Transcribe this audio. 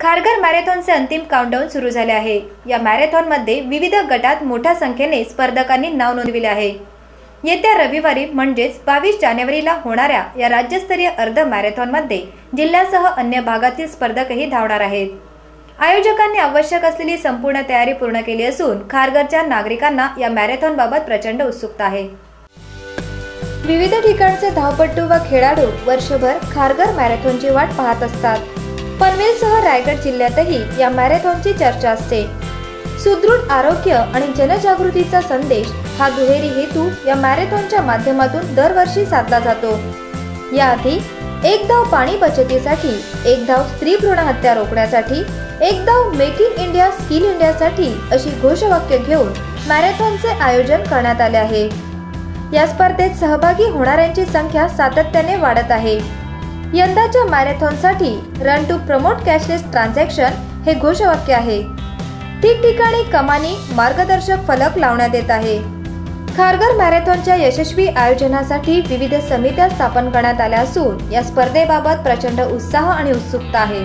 खारघर मॅरेथॉनचे अंतिम काउंटडाऊन सुरू झाले आहे. या मॅरेथॉनमध्ये विविध गटात मोठ्या संख्येने स्पर्धकांनी नाव नोंदविले आहे. येत्या रविवारी म्हणजेच बावीस जानेवारीला होणाऱ्या या राज्यस्तरीय अर्ध मॅरेथॉनमध्ये जिल्ह्यासह अन्य भागातील स्पर्धकही धावणार आहेत. आयोजकांनी आवश्यक असलेली संपूर्ण तयारी पूर्ण केली असून खारघरच्या नागरिकांना या मॅरेथॉनबाबत प्रचंड उत्सुकता आहे. विविध ठिकाणचे धावपट्टू व खेळाडू वर्षभर खारघर मॅरेथॉनची वाट पाहत असतात. पनवेलसह रायगड जिल्ह्यातही या मॅरेथॉनची चर्चा असते. सुदृढ आरोग्य आणि जनजागृतीचा संदेश हा दुहेरी हेतू या मॅरेथॉनच्या माध्यमातून दरवर्षी साधला जातो. याआधी एक धाव पाणी बचतीसाठी एक धाव स्त्री भ्रूण हत्या रोखण्यासाठी एक धाव मेक इन इंडिया स्किल इंडियासाठी अशी घोषवाक्य घेऊन मॅरेथॉनचे आयोजन करण्यात आले आहे. या स्पर्धेत सहभागी होणाऱ्यांची संख्या सातत्याने वाढत आहे. यंदाच्या मॅरेथॉनसाठी run to promote cashless transaction हे घोषवाक्य आहे. ठिकठिकाणी कमानी मार्गदर्शक फलक लावण्यात येत आहे. खारघर मॅरेथॉनच्या यशस्वी आयोजनासाठी विविध समित्या स्थापन करण्यात आल्या असून या स्पर्धेबाबत प्रचंड उत्साह आणि उत्सुकता आहे.